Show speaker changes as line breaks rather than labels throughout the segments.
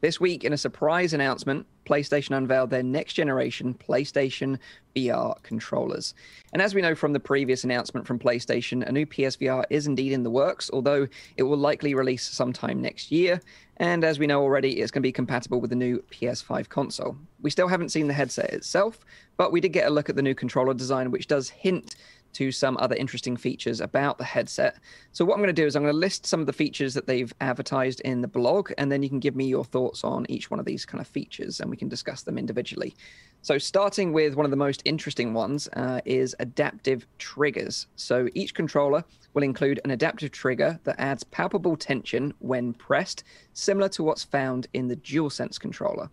This week, in a surprise announcement, PlayStation unveiled their next generation PlayStation VR controllers. And as we know from the previous announcement from PlayStation, a new PSVR is indeed in the works, although it will likely release sometime next year. And as we know already, it's going to be compatible with the new PS5 console. We still haven't seen the headset itself, but we did get a look at the new controller design, which does hint to some other interesting features about the headset. So what I'm going to do is I'm going to list some of the features that they've advertised in the blog, and then you can give me your thoughts on each one of these kind of features, and we can discuss them individually. So starting with one of the most interesting ones uh, is adaptive triggers. So each controller will include an adaptive trigger that adds palpable tension when pressed, similar to what's found in the DualSense controller.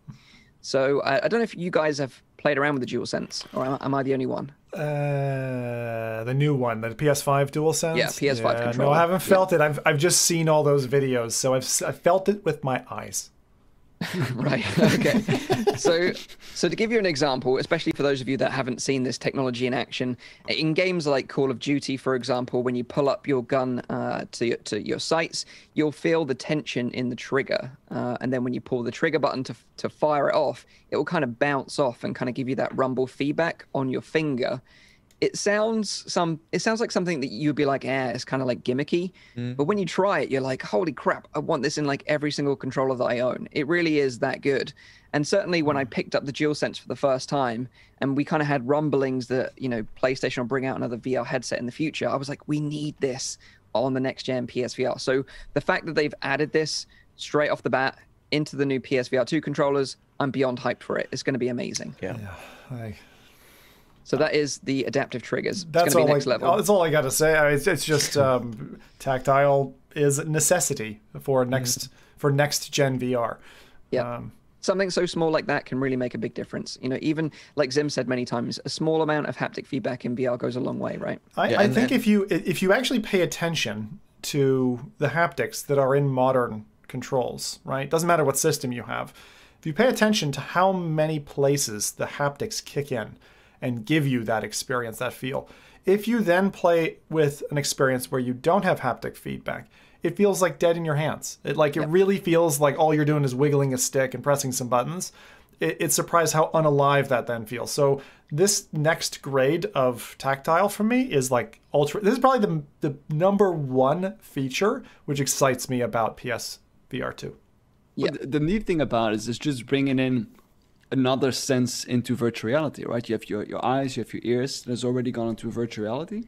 So uh, I don't know if you guys have played around with the DualSense, or am, am I the only one?
Uh, the new one, the PS5 DualSense.
Yeah, PS5
yeah,
controller.
No, I haven't felt
yeah.
it. I've I've just seen all those videos, so I've I felt it with my eyes.
right. Okay. so, so to give you an example, especially for those of you that haven't seen this technology in action, in games like Call of Duty, for example, when you pull up your gun uh, to your, to your sights, you'll feel the tension in the trigger, uh, and then when you pull the trigger button to to fire it off, it will kind of bounce off and kind of give you that rumble feedback on your finger it sounds some it sounds like something that you'd be like yeah it's kind of like gimmicky. Mm. but when you try it you're like holy crap i want this in like every single controller that i own. It really is that good. And certainly when i mm. picked up the DualSense for the first time and we kind of had rumblings that you know playstation will bring out another vr headset in the future i was like we need this on the next gen psvr so the fact that they've added this straight off the bat into the new psvr 2 controllers i'm beyond hyped for it. It's going to be amazing.
Yeah, yeah I
so that is the adaptive triggers.
That's
it's all
next
I, level.
That's all I got to say. I mean, it's, it's, just um, tactile is a necessity for next mm-hmm. for next gen VR.
Yeah. Um, Something so small like that can really make a big difference. You know, even like Zim said many times, a small amount of haptic feedback in VR goes a long way, right?
I, yeah, I think if you if you actually pay attention to the haptics that are in modern controls, right? Doesn't matter what system you have. If you pay attention to how many places the haptics kick in, and give you that experience, that feel. If you then play with an experience where you don't have haptic feedback, it feels like dead in your hands. It like yep. it really feels like all you're doing is wiggling a stick and pressing some buttons. It, it's surprised how unalive that then feels. So this next grade of tactile for me is like ultra. This is probably the the number one feature which excites me about PS VR two.
Yeah, the neat thing about it is it's just bringing in another sense into virtual reality, right? You have your, your eyes, you have your ears that has already gone into virtual reality.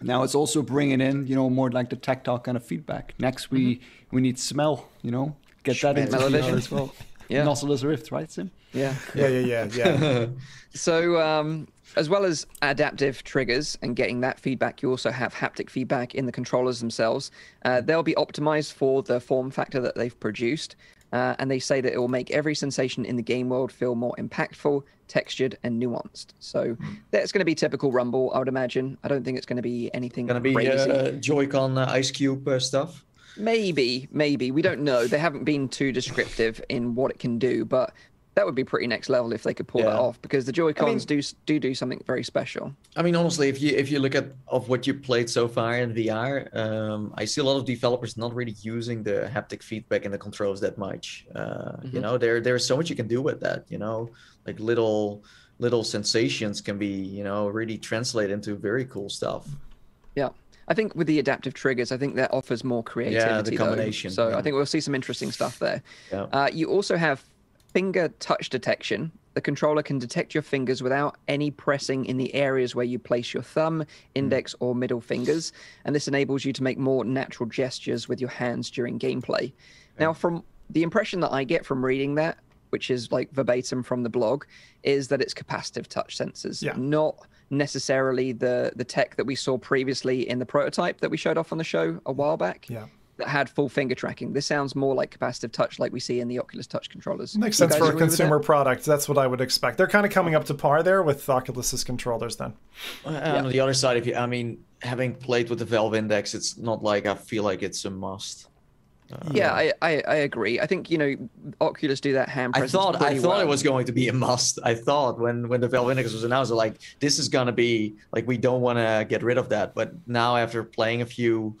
Now it's also bringing in, you know, more like the tactile kind of feedback. Next, we mm-hmm. we need smell, you know, get that into VR as well. yeah, Oculus Rift, right, Zim?
Yeah,
yeah, yeah, yeah, yeah.
so, um, as well as adaptive triggers and getting that feedback, you also have haptic feedback in the controllers themselves. Uh, they'll be optimized for the form factor that they've produced. Uh, and they say that it will make every sensation in the game world feel more impactful, textured, and nuanced. So mm. that's going to be typical Rumble, I would imagine. I don't think it's going to be anything
going to be uh, Joy-Con uh, Ice Cube uh, stuff.
Maybe, maybe we don't know. They haven't been too descriptive in what it can do, but that would be pretty next level if they could pull yeah. that off because the Joy Cons I mean, do do do something very special.
I mean, honestly, if you if you look at of what you played so far in VR, um, I see a lot of developers not really using the haptic feedback in the controls that much. Uh, mm-hmm. You know, there there's so much you can do with that. You know, like little little sensations can be you know really translate into very cool stuff.
Yeah. I think with the adaptive triggers, I think that offers more creativity. Yeah, the combination. Though. So yeah. I think we'll see some interesting stuff there. Yeah. Uh, you also have finger touch detection. The controller can detect your fingers without any pressing in the areas where you place your thumb, hmm. index, or middle fingers. And this enables you to make more natural gestures with your hands during gameplay. Okay. Now, from the impression that I get from reading that, which is like verbatim from the blog, is that it's capacitive touch sensors, yeah. not necessarily the the tech that we saw previously in the prototype that we showed off on the show a while back.
Yeah
that had full finger tracking. This sounds more like capacitive touch, like we see in the Oculus Touch controllers.
Makes sense for a consumer product. That's what I would expect. They're kind of coming up to par there with Oculus's controllers. Then,
uh, yeah. on the other side, if you, I mean, having played with the Valve Index, it's not like I feel like it's a must.
Uh, yeah, I, I, I agree. I think you know Oculus do that hand. I
thought I thought
well.
it was going to be a must. I thought when when the Valve Index was announced, like this is gonna be like we don't want to get rid of that. But now after playing a few,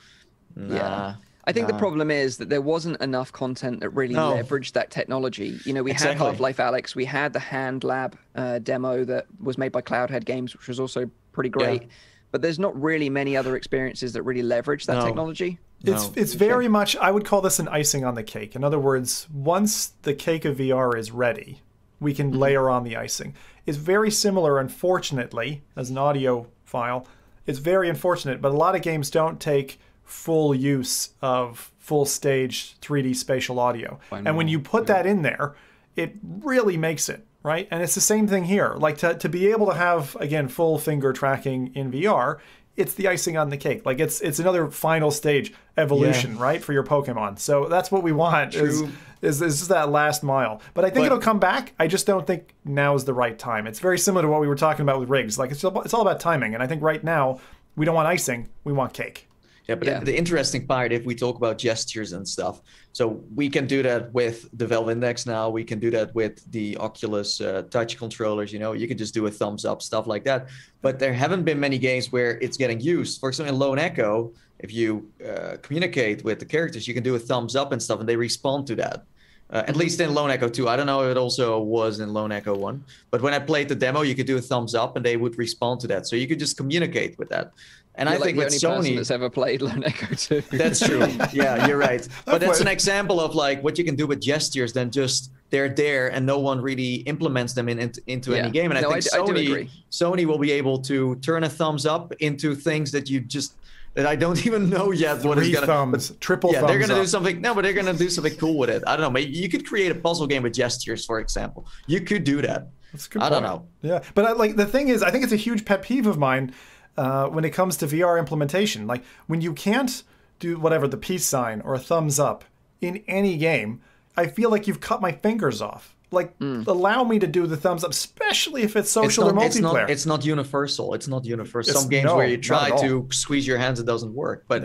nah.
yeah. I think the problem is that there wasn't enough content that really
No.
leveraged that technology. You know, we
Exactly.
had Half-Life Alyx, we had the Hand Lab uh, demo that was made by Cloudhead Games, which was also pretty great. But there's not really many other experiences that really leverage that
No.
technology.
It's
No,
it's very much I would call this an icing on the cake. In other words, once the cake of VR is ready, we can layer on the icing. It's very similar, unfortunately, as an audio file. It's very unfortunate, but a lot of games don't take full use of full stage 3D spatial audio. And when you put that in there, it really makes it, right? And it's the same thing here. Like to, to be able to have, again, full finger tracking in VR, it's the icing on the cake. Like it's it's another final stage evolution, right, for your Pokemon. So that's what we want is, is is just that last mile. But I think
But-
it'll come back. I just don't think now is the right time. It's very similar to what we were talking about with rigs. Like it's all, it's all about timing. And I think right now we don't want icing, we want cake.
Yeah, but
Yeah.
The, the interesting part, if we talk about gestures and stuff, so we can do that with the Valve Index now. We can do that with the Oculus uh, Touch controllers. You know, you can just do a thumbs up, stuff like that. But there haven't been many games where it's getting used. For example, in Lone Echo, if you uh, communicate with the characters, you can do a thumbs up and stuff, and they respond to that. Uh, at least in Lone Echo 2. I don't know if it also was in Lone Echo 1. But when I played the demo, you could do a thumbs up and they would respond to that. So you could just communicate with that. And
You're
I
like
think
the
with
only person
Sony,
that's ever played Lone Echo 2.
that's true. Yeah, you're right. But that's an example of like what you can do with gestures. Then just they're there, and no one really implements them in, in- into
Yeah.
any game. And I think
I- I do
Sony
agree.
Sony will be able to turn a thumbs up into things that you just that I don't even know yet what is
Three
gonna.
thumbs,
but-
triple
yeah, they're gonna do something. No, but they're gonna do something cool with it. I don't know. Maybe you could create a puzzle game with gestures, for example. You could do that.
That's a good
I don't know.
Yeah, but I, like the thing is, I think it's a huge pet peeve of mine uh, when it comes to VR implementation. Like when you can't do whatever the peace sign or a thumbs up in any game, I feel like you've cut my fingers off. Like allow me to do the thumbs up, especially if it's
It's
social or
not, it's
multiplayer.
not. It's not universal. It's not universal.
It's-
Some games
no,
where you try to squeeze your hands, it doesn't work. But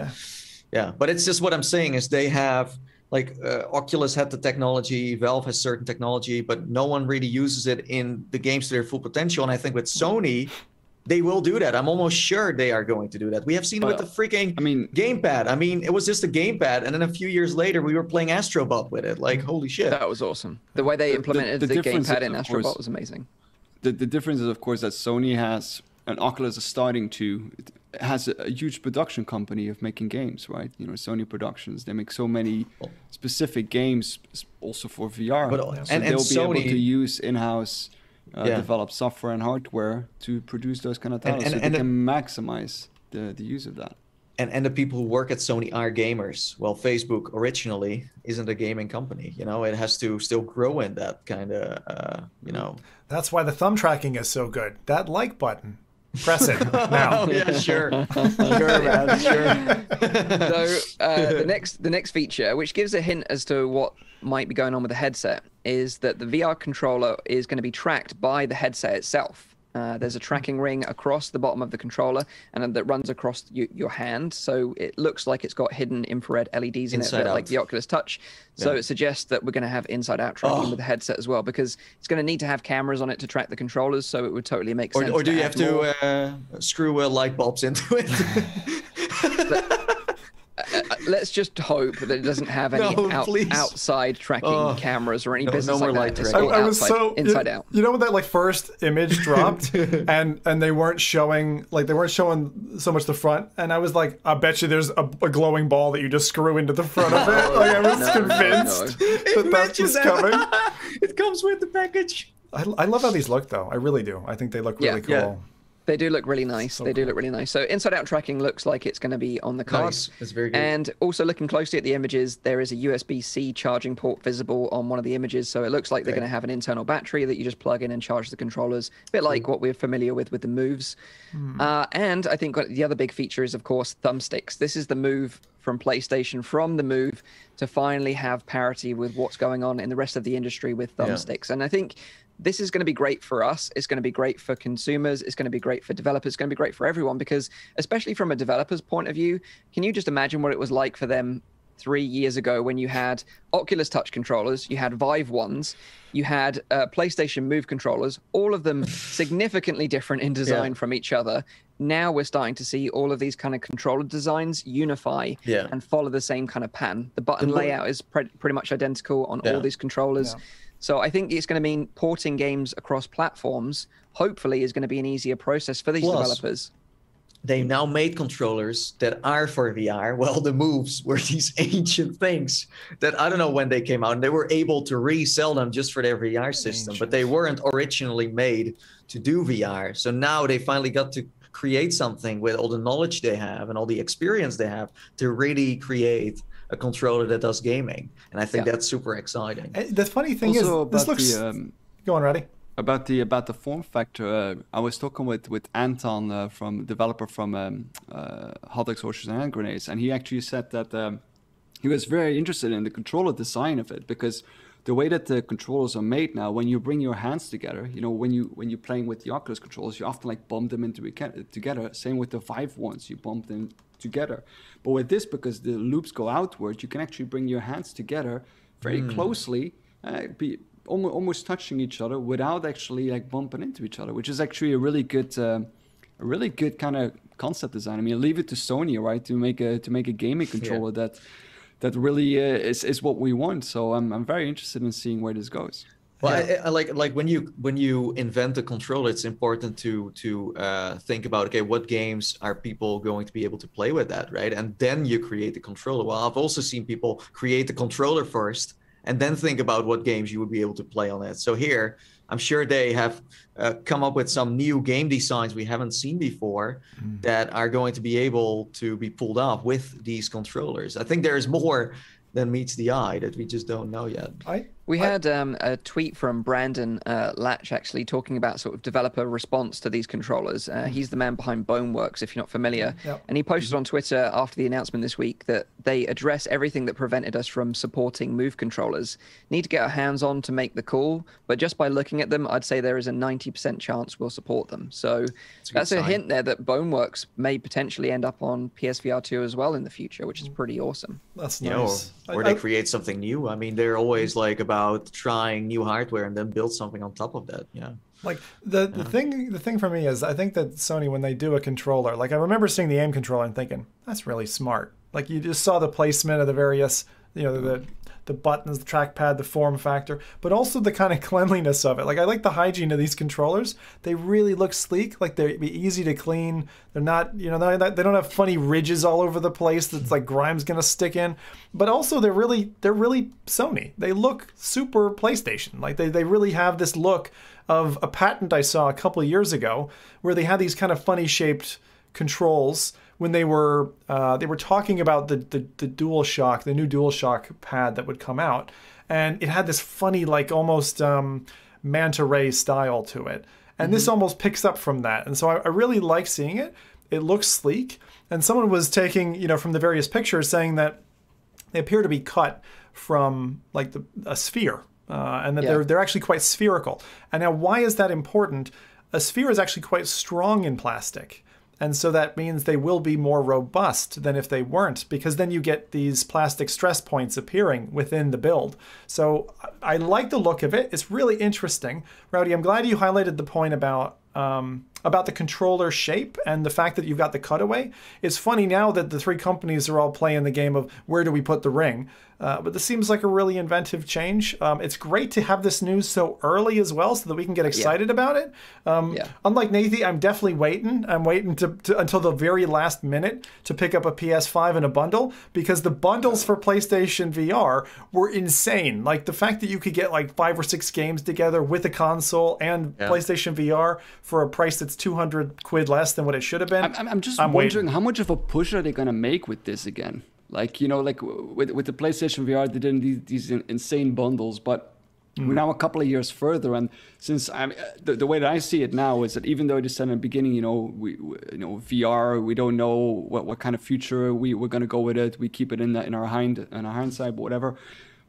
yeah, but it's just what I'm saying is they have like uh, Oculus had the technology, Valve has certain technology, but no one really uses it in the games to their full potential. And I think with Sony, they will do that. I'm almost sure they are going to do that. We have seen it with the freaking
I mean-
gamepad. I mean, it was just a gamepad, and then a few years later, we were playing Astrobot with it. Like, mm. holy shit!
That was awesome. The way they
The- the-
implemented
the
the, gamepad in
of
Astrobot
course-
was amazing.
the, the difference is of course that Sony has and Oculus is starting to it has a, a huge production company of making games, right? You know, Sony Productions. They make so many specific games also for VR.
But-
so
and- and
they'll be able to use in-house uh,
Yeah.
developed software and hardware to produce those kind of
And-
titles,
and-
so
and
they
the-
can maximize the, the use of that.
and and the people who work at Sony are gamers. Well, Facebook originally isn't a gaming company. You know, it has to still grow in that kind of, uh, you know.
That's why the thumb tracking is so good. That like button, press it now.
Oh yeah, sure, sure, man, sure.
so uh, the next the next feature, which gives a hint as to what might be going on with the headset, is that the VR controller is going to be tracked by the headset itself. Uh, there's a tracking ring across the bottom of the controller, and that runs across you, your hand. So it looks like it's got hidden infrared LEDs in
Inside
it, like the Oculus Touch. So
Yeah.
it suggests that we're going to have inside-out tracking
Oh.
with the headset as well, because it's going to need to have cameras on it to track the controllers. So it would totally make sense.
or do you have
more.
to uh, screw uh, light bulbs into it?
Let's just hope that it doesn't have any
No,
out- outside tracking
Oh,
cameras or any
no-
business
no more
like
light
that. It's
tracking.
I,
all
I was
outside,
so
inside
you,
out.
You know when that like first image dropped and and they weren't showing like they weren't showing so much the front and I was like I bet you there's a, a glowing ball that you just screw into the front of it. Like I was
No, no,
convinced
no.
that that's
Imagine
what's
that.
coming.
it comes with the package.
I, I love how these look though. I really do. I think they look
Yeah.
really cool.
Yeah.
They do look really nice. they do look really nice. So inside out tracking looks like it's going to be on the card.
Nice. That's very good.
And also looking closely at the images, there is a USB-C charging port visible on one of the images. So it looks like they're going to have an internal battery that you just plug in and charge the controllers, a bit like what we're familiar with with the moves. Uh, and I think the other big feature is, of course, thumbsticks. This is the move from PlayStation from the move to finally have parity with what's going on in the rest of the industry with
Yeah.
thumbsticks. And I think this is going to be great for us. It's going to be great for consumers. It's going to be great for developers. It's going to be great for everyone because, especially from a developer's point of view, can you just imagine what it was like for them three years ago when you had Oculus Touch controllers, you had Vive ones, you had uh, PlayStation Move controllers, all of them significantly different in design
Yeah.
from each other. Now we're starting to see all of these kind of controller designs unify
Yeah.
and follow the same kind of pattern. The button
The
layout is pre- pretty much identical on
Yeah.
all these controllers.
Yeah.
So I think it's going to mean porting games across platforms. Hopefully, is going to be an easier process for these
Plus,
developers.
They now made controllers that are for VR. Well, the moves were these ancient things that I don't know when they came out, and they were able to resell them just for their VR system, but they weren't originally made to do VR. So now they finally got to create something with all the knowledge they have and all the experience they have to really create a controller that does gaming. And I think
Yeah.
that's super exciting.
The funny thing
also
is, this looks.
the um,
Go on, ready?
About the about the form factor. Uh, I was talking with with Anton uh, from developer from um, uh, Hot Exhaustion and Hand Grenades, and he actually said that um, he was very interested in the controller design of it because the way that the controllers are made now, when you bring your hands together, you know, when you when you're playing with the Oculus controllers, you often like bump them into together. Same with the Vive ones, you bump them together. But with this, because the loops go outward, you can actually bring your hands together very closely, uh, be almost, almost touching each other without actually like bumping into each other, which is actually a really good, uh, a really good kind of concept design. I mean, leave it to Sony, right, to make a to make a gaming controller that that really uh, is is what we want. So I'm I'm very interested in seeing where this goes.
Well, I, I like like when you when you invent a controller, it's important to to uh, think about okay, what games are people going to be able to play with that, right? And then you create the controller. Well, I've also seen people create the controller first and then think about what games you would be able to play on it. So here, I'm sure they have uh, come up with some new game designs we haven't seen before that are going to be able to be pulled off with these controllers. I think there is more than meets the eye that we just don't know yet.
I
We had um, a tweet from Brandon uh, Laatsch actually talking about sort of developer response to these controllers. Uh, he's the man behind Boneworks, if you're not familiar.
Yep.
And he posted on Twitter after the announcement this week that they address everything that prevented us from supporting Move controllers. Need to get our hands on to make the call, but just by looking at them, I'd say there is a 90% chance we'll support them. So
a
that's a hint there that Boneworks may potentially end up on PSVR 2 as well in the future, which is pretty awesome.
that's
you know,
nice.
or, or
I-
they
I-
create something new. I mean, they're always like about trying new hardware and then build something on top of that. Yeah.
Like the the thing the thing for me is I think that Sony when they do a controller, like I remember seeing the aim controller and thinking that's really smart. Like you just saw the placement of the various, you know, the the buttons, the trackpad, the form factor, but also the kind of cleanliness of it. Like I like the hygiene of these controllers. They really look sleek. Like they'd be easy to clean. They're not, you know, not, they don't have funny ridges all over the place that's like grime's gonna stick in. But also they're really they're really Sony. They look super PlayStation. Like they they really have this look of a patent I saw a couple years ago where they had these kind of funny shaped controls when they were uh, they were talking about the, the the Dual Shock, the new Dual Shock pad that would come out, and it had this funny like almost um, manta ray style to it, and this almost picks up from that, and so I, I really like seeing it. It looks sleek, and someone was taking you know from the various pictures saying that they appear to be cut from like the, a sphere, uh, and that
Yeah.
they're they're actually quite spherical. And now, why is that important? A sphere is actually quite strong in plastic, and so that means they will be more robust than if they weren't, because then you get these plastic stress points appearing within the build. So I like the look of it. It's really interesting, Rowdy. I'm glad you highlighted the point about um, about the controller shape and the fact that you've got the cutaway. It's funny now that the three companies are all playing the game of where do we put the ring. Uh, but this seems like a really inventive change. Um, it's great to have this news so early as well, so that we can get excited about it. Um,
Yeah.
Unlike Nathan, I'm definitely waiting. I'm waiting to, to until the very last minute to pick up a PS5 in a bundle because the bundles for PlayStation VR were insane. Like the fact that you could get like five or six games together with a console and
Yeah.
PlayStation VR for a price that's 200 quid less than what it should have been.
I'm, I'm- just
I'm
wondering
waiting.
how much of a push are they gonna make with this again? Like you know, like with with the PlayStation VR, they did these, these insane bundles, but
Mm.
we're now a couple of years further, and since I'm the, the way that I see it now is that even though they said in the beginning, you know, we, we you know VR, we don't know what, what kind of future we we're gonna go with it. We keep it in the, in our hind in our hindsight, but whatever.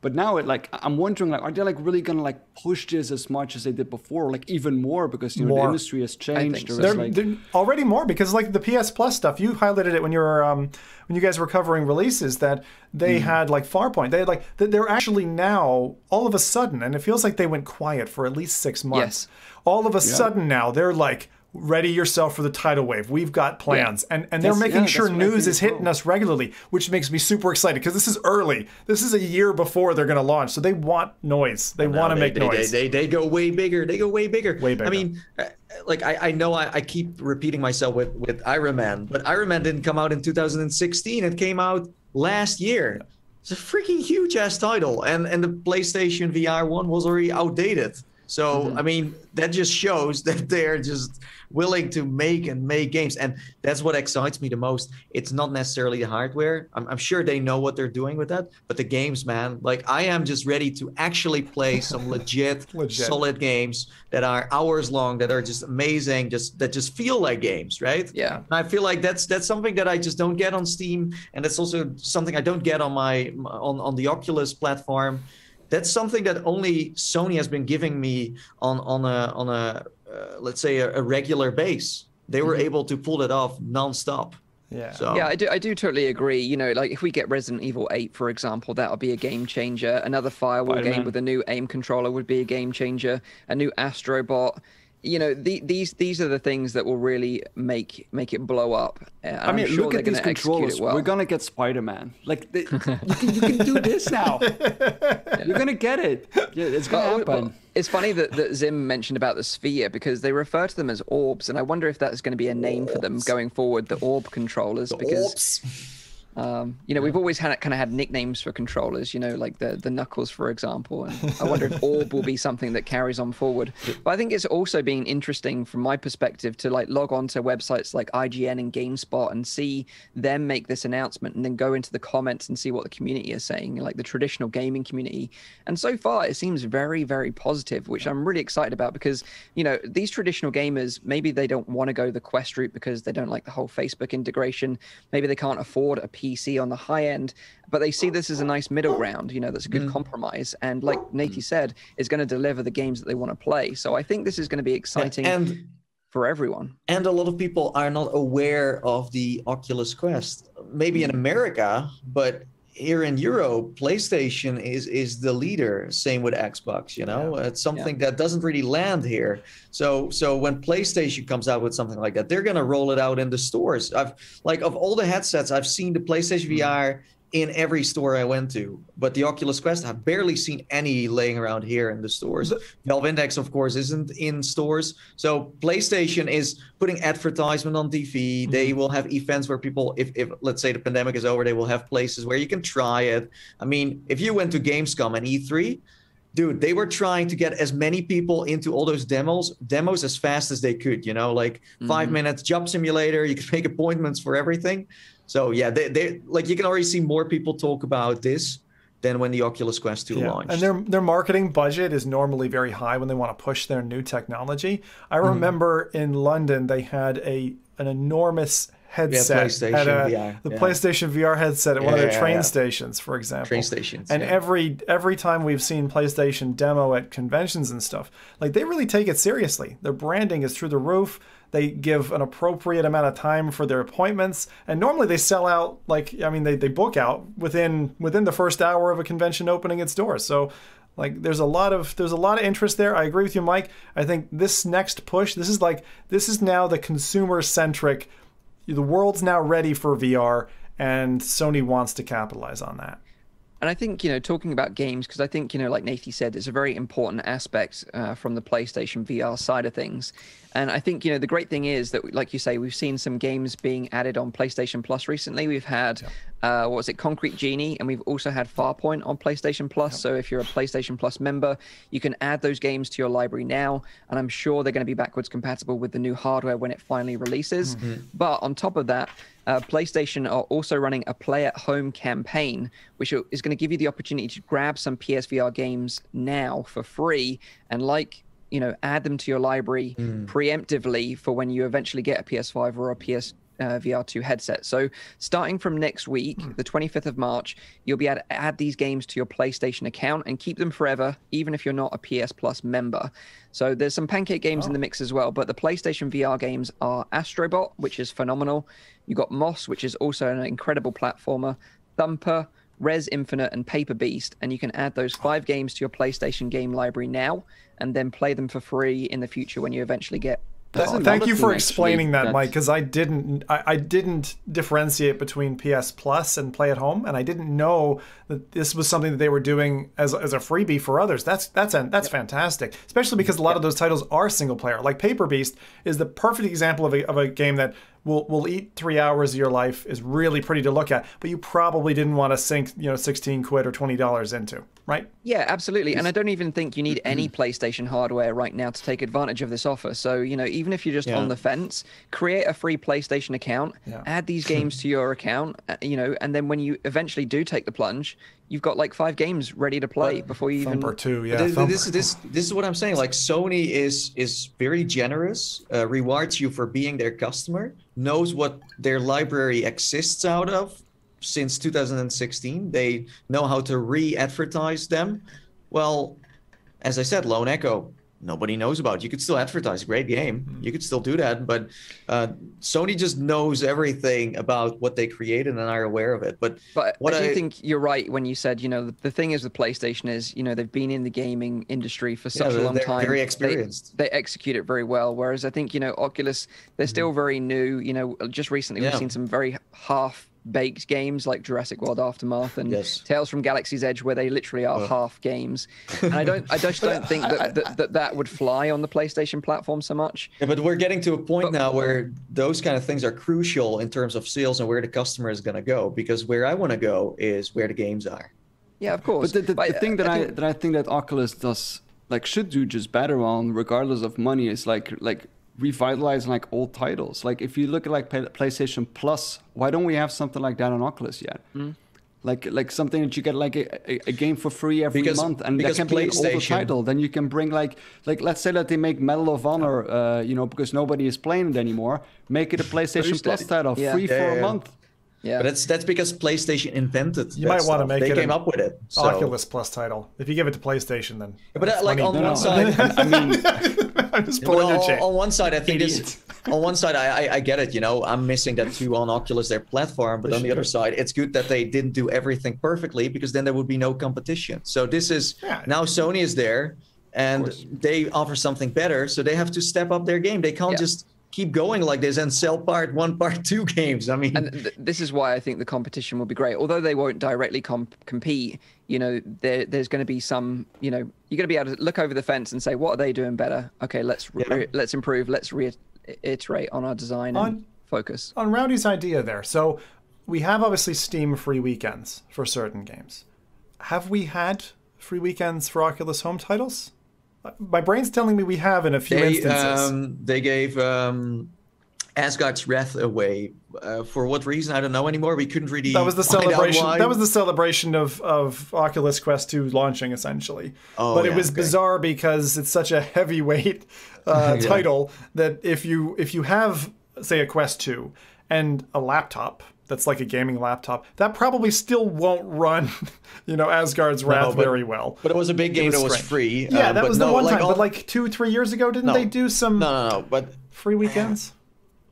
But now it like I'm wondering like are they like really gonna like push this as much as they did before, like even more because you know
More.
the industry has changed.
so.
They're,
like,
they're already more because like the PS Plus stuff, you highlighted it when you were um, when you guys were covering releases that they had like Farpoint. They had like that they're actually now all of a sudden, and it feels like they went quiet for at least six months.
Yes.
All of a sudden now they're like. Ready yourself for the tidal wave. We've got plans, and and they're
That's-
making
yeah,
sure
that's what I
news is hitting us regularly, which makes me super excited because this is early. This is a year before they're going to launch, so they want noise. They want to make
they,
noise.
They, they, they go way bigger. They go way bigger.
Way bigger.
I mean, uh, like I, I know I, I keep repeating myself with with Iron Man, but Iron Man didn't come out in 2016. It came out last year. It's a freaking huge ass title, and and the PlayStation VR one was already outdated. So
Mm-hmm.
I mean, that just shows that they're just willing to make and make games, and that's what excites me the most. It's not necessarily the hardware. I'm, I'm sure they know what they're doing with that, but the games, man. Like I am just ready to actually play some legit,
Legit.
solid games that are hours long, that are just amazing, just that just feel like games, right?
Yeah.
And I feel like that's that's something that I just don't get on Steam, and that's also something I don't get on my on on the Oculus platform. That's something that only Sony has been giving me on on a on a uh, let's say a, a regular base. They were able to pull it off nonstop.
yeah.
So
Yeah, I do. I do totally agree. You know, like if we get Resident Evil 8, for example, that'll be a game changer. Another Firewall game
Spider-Man.
with a new aim controller would be a game changer. A new Astrobot. You know, the, these these are the things that will really make make it blow up. And
I mean,
sure
look at these
going to execute
controllers.
well.
We're gonna get Spider-Man. Like they, you, can, you can do this now. You're gonna get it. Yeah, it's gonna
But- but
happen.
it's funny that, that Zim mentioned about the sphere because they refer to them as orbs, and I wonder if that's going to be a name for them going forward, the orb controllers, because
Oops.
Um, you know, we've always had kind of had nicknames for controllers, you know, like the the knuckles, for example. And I wonder if orb will be something that carries on forward. But I think it's also been interesting from my perspective to like log on to websites like IGN and GameSpot and see them make this announcement, and then go into the comments and see what the community is saying, like the traditional gaming community. And so far, it seems very, very positive, which I'm really excited about because you know these traditional gamers maybe they don't want to go the Quest route because they don't like the whole Facebook integration. Maybe they can't afford a PC on the high end, but they see this as a nice middle ground. You know, that's a good mm. compromise. And like mm. Nate said, is going to deliver the games that they want to play. So I think this is going to be exciting
And
for everyone.
and a lot of people are not aware of the Oculus Quest. Maybe in mm. America, but here in Europe, PlayStation is is the leader. Same with Xbox. You know, it's something that doesn't really land here. So so when PlayStation comes out with something like that, they're gonna roll it out in the stores. I've like of all the headsets, I've seen the PlayStation mm. VR in every store I went to, but the Oculus Quest, I've barely seen any laying around here in the stores. Valve Index, of course, isn't in stores. So PlayStation is putting advertisement on TV. Mm-hmm. They will have events where people, if, if let's say the pandemic is over, they will have places where you can try it. I mean, if you went to Gamescom and E3, dude, they were trying to get as many people into all those demos, demos as fast as they could, you know, like 5 mm-hmm. minutes job simulator, you can make appointments for everything. So yeah, they, they like you can already see more people talk about this than when the Oculus Quest 2
Yeah,
launched.
and their their marketing budget is normally very high when they want to push their new technology. I mm-hmm. remember in London they had a an enormous headset
PlayStation
at a,
VR,
the
yeah.
PlayStation VR headset at one of
the
train
yeah.
stations, for example.
Train stations,
And
yeah.
every every time we've seen PlayStation demo at conventions and stuff, like they really take it seriously. Their branding is through the roof. They give an appropriate amount of time for their appointments, and normally they sell out. Like I mean, they, they book out within within the first hour of a convention opening its doors. So like there's a lot of there's a lot of interest there. I agree with you, Mike. I think this next push, this is like this is now the consumer centric. The world's now ready for VR, and Sony wants to capitalize on that.
And I think, you know, talking about games, because I think, you know, like Nathan said, it's a very important aspect uh, from the PlayStation VR side of things. And I think, you know, the great thing is that, like you say, we've seen some games being added on PlayStation Plus recently. We've had, uh, what was it, Concrete Genie, and we've also had Farpoint on PlayStation Plus. So if you're a PlayStation Plus member, you can add those games to your library now. And I'm sure they're going to be backwards compatible with the new hardware when it finally releases. But on top of that, uh, PlayStation are also running a play at home campaign, which is going to give you the opportunity to grab some PSVR games now for free and, like, you know, add them to your library preemptively for when you eventually get a PS5 or a PS uh, VR2 headset. So starting from next week, the 25th of March, you'll be able to add these games to your PlayStation account and keep them forever, even if you're not a PS Plus member. So there's some Pancake games in the mix as well, but the PlayStation VR games are Astrobot, which is phenomenal. You've got Moss, which is also an incredible platformer. Thumper, Rez Infinite, and Paper Beast, and you can add those five games to your PlayStation game library now, and then play them for free in the future when you eventually get.
That's
Thank you for explaining
actually,
that, Mike, because I didn't I, I didn't differentiate between PS Plus and Play at Home, and I didn't know that this was something that they were doing as, as a freebie for others. That's that's that's fantastic, especially because a lot of those titles are single player. Like Paper Beast is the perfect example of a, of a game that will will eat three hours of your life, is really pretty to look at, but you probably didn't want to sink you know sixteen quid or twenty dollars into, right?
Yeah, absolutely. And I don't even think you need any
Mm-hmm.
PlayStation hardware right now to take advantage of this offer. So, you know, even if you're just on the fence, create a free PlayStation account,
Yeah.
add these games to your account, uh, you know, and then when you eventually do take the plunge, you've got like five games ready to play before you even.
Thumper two, yeah.
Th-
Thumper.
this this this is what I'm saying. Like Sony is is very generous, uh, rewards you for being their customer, knows what their library exists out of since 2016. They know how to re-advertise them. Well, as I said, Lone Echo, nobody knows about. You could still advertise, great game. You could still do that, but uh, Sony just knows everything about what they created and are aware of it. But
But
what
I do
I-
think you're right when you said, you know, the, the thing is with PlayStation is, you know, they've been in the gaming industry for such a long
they're
time.
very
They-
experienced.
They, execute it very well. Whereas I think, you know, Oculus, they're still very new. You know, just recently we've
Mm-hmm.
Seen some very half baked games like Jurassic World Aftermath and
Yes.
Tales from Galaxy's Edge, where they literally are half games. And I don't, I just don't think that, that, that that would fly on the PlayStation platform so much.
Yeah, but we're getting to a point now where those kind of things are crucial in terms of sales and where the customer is going to go. Because where I want to go is where the games are.
Yeah, of course.
But the, the, the
uh,
thing that I,
think-
that I think that Oculus does like should do just better on, regardless of money, is like like revitalizing like old titles. Like if you look at like PlayStation Plus, why don't we have something like that on Oculus yet?
Hmm.
Like like something that you get like a, a, a game for free every
Because-
month, and that can be an older
PlayStation-
title. Then you can bring like like let's say that they make Medal of Honor, uh, you know, because nobody is playing it anymore. Make it a PlayStation Plus title,
Yeah.
free
Yeah,
for
yeah.
a month.
yeah.
But that's that's because PlayStation invented.
You
that
might wanna
stuff.
make
They
it
came up with it. So.
Oculus Plus title. If you give it to PlayStation, then.
But uh, like
money.
on
No,
one
no,
side,
I mean,
I'm just pulling your
on,
chain.
on one side, I think this. On one side, I, I I get it. You know, I'm missing that too on Oculus, their platform. But on the other side, it's good that they didn't do everything perfectly because then there would be no competition. So this is
Yeah.
now Sony is there, and they offer something better. So they have to step up their game. They can't
Yeah.
just keep going like this and sell part one, part two games. I mean,
and th- this is why I think the competition will be great. Although they won't directly com- compete, you know, there, there's going to be some, you know, you're going to be able to look over the fence and say, what are they doing better? Okay, let's re-
Yeah.
let's improve. Let's reiterate on our design and
On-
focus.
on Rowdy's idea there. So we have obviously Steam free weekends for certain games. Have we had free weekends for Oculus Home titles? My brain's telling me we have in a few
they
instances.
um, they gave um, Asgard's Wrath away. Uh, for what reason I don't know anymore. We couldn't really.
that was the celebration. That was the celebration of, of Oculus Quest 2 launching essentially.
Oh,
but it was
okay.
bizarre because it's such a heavyweight uh,
Yeah.
title that if you if you have say a Quest 2 and a laptop that's like a gaming laptop, that probably still won't run, you know, Asgard's Wrath
but-
very well.
But it was a big game
was
that was free.
Yeah,
uh,
that
but
was
no,
the one
like
time.
all-
But like two, three years ago, didn't
No.
they do some
no, no, no. But
free weekends?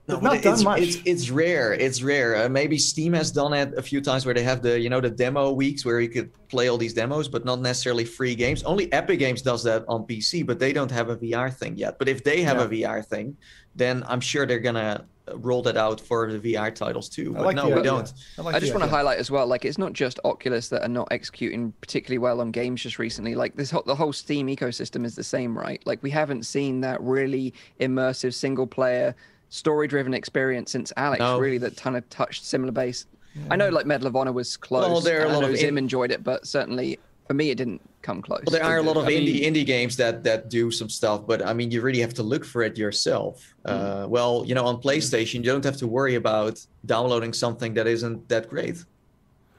no, but
not done
it's,
much.
It's, it's rare. It's rare. Uh, maybe Steam has done it a few times where they have the you know the demo weeks where you could play all these demos, but not necessarily free games. Only Epic Games does that on PC, but they don't have a VR thing yet. But if they have a VR thing, then I'm sure they're gonna roll that out for the VR titles too.
I
But
like
no, we don't.
I, like
I just want to highlight as well, like it's not just Oculus that are not executing particularly well on games just recently. Like this, whole, the whole Steam ecosystem is the same, right? Like we haven't seen that really immersive single player story-driven experience since Alyx,
No.
really, that kind of touched similar base. I know, like Medal of Honor was close.
Well, there are a
I
lot
know
of
Zim
in-
enjoyed it, but certainly for me, it didn't come close.
Well, there are a lot of
I
indie
mean-
indie games that that do some stuff, but I mean, you really have to look for it yourself. Uh, well, you know, on PlayStation, you don't have to worry about downloading something that isn't that great.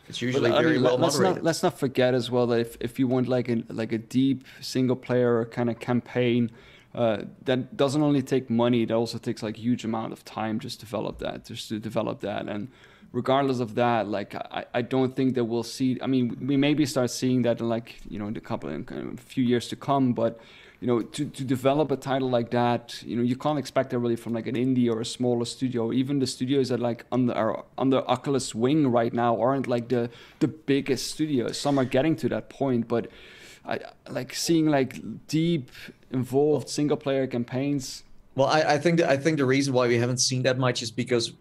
It's usually
But, I
very
mean,
well
let- let's
moderated.
not let's not forget as well that if, if you want like a like a deep single player kind of campaign, uh, that doesn't only take money; it also takes like huge amount of time just to develop that, just to develop that. And regardless of that, like I, I don't think that we'll see. I mean, we maybe start seeing that in like you know in a couple in kind of a few years to come, but you know to, to develop a title like that you know you can't expect that really from like an indie or a smaller studio even the studios that like under are under oculus wing right now aren't like the the biggest studios some are getting to that point but i like seeing like deep involved single player campaigns
well i, I think that, i think the reason why we haven't seen that much is because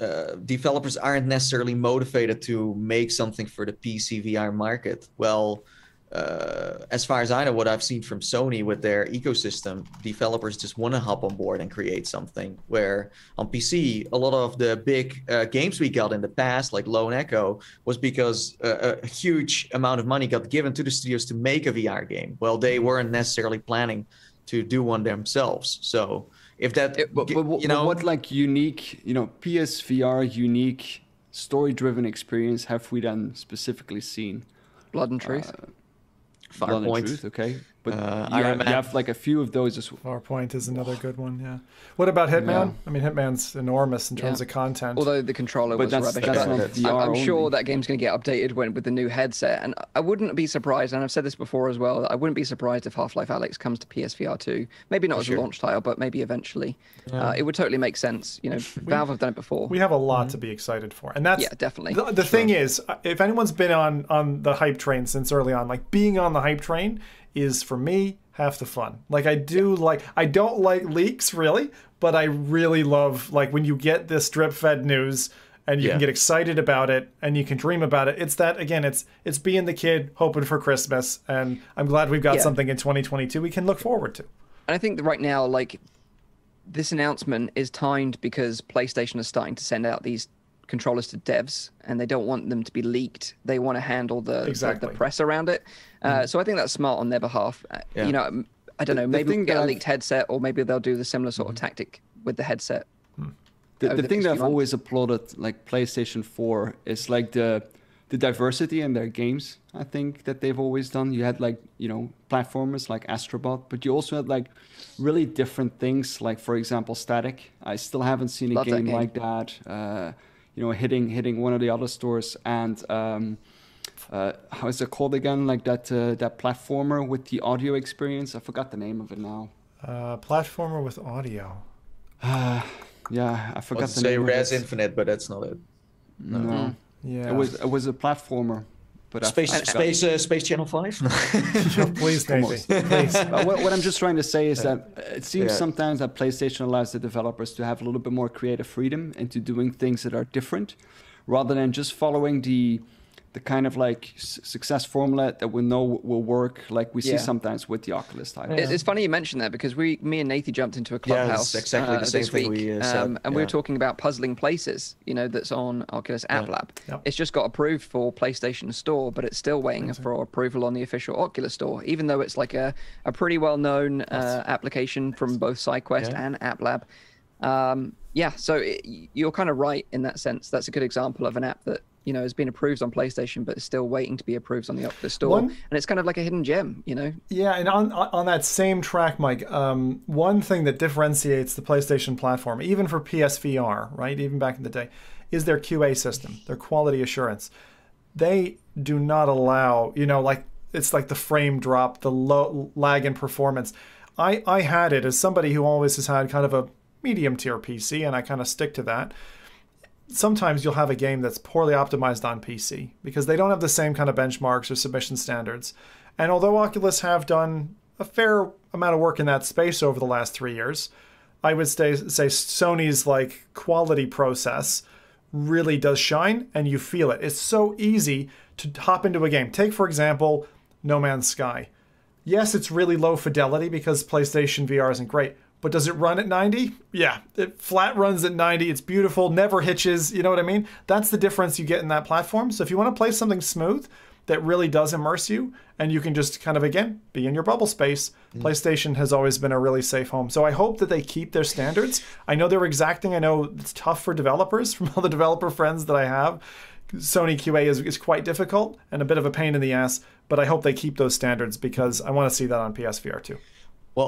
uh, developers aren't necessarily motivated to make something for the pc vr market well uh, as far as I know, what I've seen from Sony with their ecosystem, developers just want to hop on board and create something. Where on PC, a lot of the big uh, games we got in the past, like Lone Echo, was because uh, a huge amount of money got given to the studios to make a VR game. Well, they weren't necessarily planning to do one themselves. So if that,
it, but, but,
you know,
what like unique, you know, PSVR unique story-driven experience have we then specifically seen?
Blood and Truth.
Uh, Farpoint. Truth, okay. But uh, you, have, you, have, like a few of those as
well. Farpoint is another good one, yeah. What about Hitman? Yeah. I mean, Hitman's enormous in terms yeah. of content.
Although the controller but was that's, rubbish. That's but I'm, I'm sure that game's going to get updated when, with the new headset. And I wouldn't be surprised, and I've said this before as well, I wouldn't be surprised if Half-Life Alyx comes to PSVR 2. Maybe not For as sure. a launch title, but maybe eventually. Yeah. Uh, it would totally make sense. You know, Valve have done it before.
We have a lot mm-hmm. to be excited for. And that's
Yeah, definitely.
The, the sure. thing is, uh, if anyone's been on on the hype train since early on, like being on the hype train is for me half the fun. Like I do like I don't like leaks really, but I really love like when you get this drip fed news and you yeah. can get excited about it and you can dream about it. It's that again, it's it's being the kid hoping for Christmas and I'm glad we've got yeah. something in 2022 we can look forward to.
And I think that right now like this announcement is timed because PlayStation is starting to send out these controllers to devs and they don't want them to be leaked. They want to handle the, exactly. the, the, press around it. Uh, mm. So I think that's smart on their behalf. Uh, yeah. You know, I don't know, maybe we'll get a leaked headset or maybe they'll do the similar sort of mm-hmm. tactic with the headset.
Hmm. The, the, the thing that I've always applauded like PlayStation 4 is like the the diversity in their games. I think that they've always done. You had like you know platformers like Astrobot, but you also had like really different things. Like for example, Statik. I still haven't seen a game, game, like that. Uh, you know, hitting hitting one of the other stores and um, uh, how is it called again? Like that uh, that platformer with the audio experience. I forgot the name of it now.
Uh, platformer with audio.
Uh, yeah, I forgot
the say name. Say Rez Infinite, but that's not it.
No. no. Yeah. It was it was a platformer.
But space, space, uh, space Channel Five.
please, please.
what, what, I'm just trying to say is that it seems yeah. sometimes that PlayStation allows the developers to have a little bit more creative freedom into doing things that are different, rather than just following the the kind of like success formula that we know will work, like we see sometimes with the Oculus title.
Yeah. It's funny you mentioned that because we, me and Nathie jumped into a clubhouse
yeah, exactly uh, the same
this week,
we, uh,
um, and we were talking about puzzling places. You know, that's on Oculus App Lab. It's just got approved for PlayStation Store, but it's still waiting for approval on the official Oculus Store, even though it's like a, a pretty well known uh, application from both SideQuest and App Lab. Um, yeah, so it, you're kind of right in that sense. That's a good example of an app that you know has been approved on PlayStation, but is still waiting to be approved on the Oculus Store. One, and it's kind of like a hidden gem, you know.
Yeah, and on on that same track, Mike, um, one thing that differentiates the PlayStation platform, even for PSVR, right, even back in the day, is their QA system, their quality assurance. They do not allow, you know, like it's like the frame drop, the low lag in performance. I I had it as somebody who always has had kind of a medium tier PC, and I kind of stick to that sometimes you'll have a game that's poorly optimized on PC because they don't have the same kind of benchmarks or submission standards. And although Oculus have done a fair amount of work in that space over the last three years, I would say, say Sony's like quality process really does shine and you feel it. It's so easy to hop into a game. Take, for example, No Man's Sky. Yes, it's really low fidelity because PlayStation VR isn't great, but does it run at 90? Yeah, it flat runs at 90. It's beautiful, never hitches. You know what I mean? That's the difference you get in that platform. So if you want to play something smooth that really does immerse you and you can just kind of, again, be in your bubble space, mm. PlayStation has always been a really safe home. So I hope that they keep their standards. I know they're exacting. I know it's tough for developers from all the developer friends that I have. Sony QA is, is quite difficult and a bit of a pain in the ass, but I hope they keep those standards because I want to see that on PSVR too.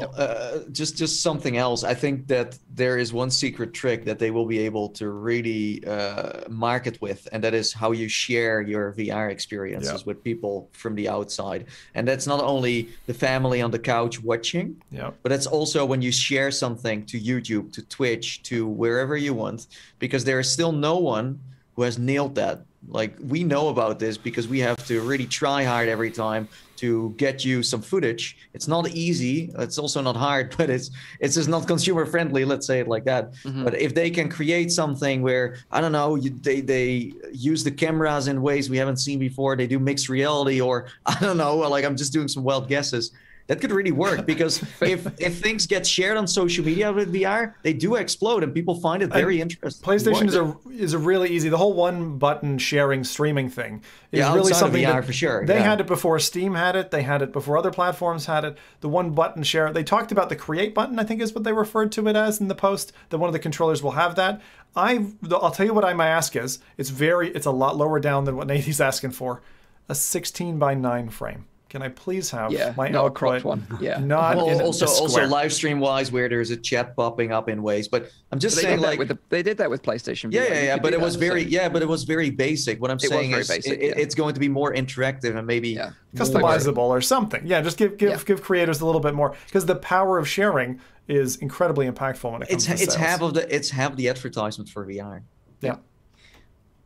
Well, uh, just just something else. I think that there is one secret trick that they will be able to really uh, market with, and that is how you share your VR experiences
Yeah.
with people from the outside. And that's not only the family on the couch watching,
Yeah.
but that's also when you share something to YouTube, to Twitch, to wherever you want, because there is still no one who has nailed that. Like we know about this because we have to really try hard every time to get you some footage. It's not easy. It's also not hard, but it's it's just not consumer friendly. Let's say it like that. Mm-hmm. But if they can create something where I don't know, you, they they use the cameras in ways we haven't seen before. They do mixed reality, or I don't know. Like I'm just doing some wild guesses. That could really work because if if things get shared on social media with VR, they do explode and people find it very interesting.
PlayStation is a is a really easy. The whole one button sharing streaming thing is
Yeah,
really something
VR
that
for sure,
They
yeah.
had it before Steam had it. They had it before other platforms had it. The one button share. They talked about the create button. I think is what they referred to it as in the post. That one of the controllers will have that. I I'll tell you what I my ask is. It's very it's a lot lower down than what Nathan's asking for. A 16 by 9 frame. Can I please have
Yeah,
my
not a
output
cropped one. Yeah.
not
well,
in a
also also live stream wise where there's a chat popping up in ways. But I'm just
They
saying like
with the, they did that with PlayStation.
Yeah,
VR.
yeah, yeah. But it was very,
same.
yeah, but it was very basic. What I'm
was
saying is,
basic,
it,
yeah.
it's going to be more interactive and maybe
Yeah.
customizable or something. Yeah, just give give
Yeah.
give creators a little bit more because the power of sharing is incredibly impactful when it comes
It's
to
it's
sales.
half of the it's half the advertisement for VR.
yeah.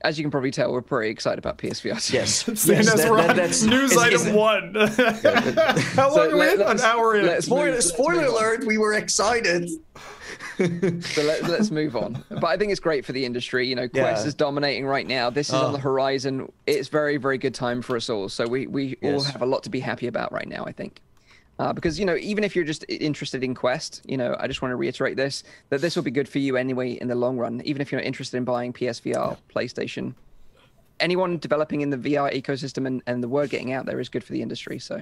As you can probably tell, we're pretty excited about PSVR.
Yes,
Saying
yes,
as
that- that- that's
news
is-
item
is-
one. How
So
long are we in? An hour in.
let's
Spoiler,
move-
spoiler
move on.
alert! We were excited.
So let, let's move on. But I think it's great for the industry. You know, Quest
Yeah.
is dominating right now. This is
Oh.
on the oh. horizon. It's very, very good time for us all. So we, we all have a lot to be happy about right now, I think. Uh, because, you know, even if you're just interested in Quest, you know, I just want to reiterate this that this will be good for you anyway in the long run. Even if you're not interested in buying PSVR, PlayStation, anyone developing in the VR ecosystem and, and the word getting out there is good for the industry. So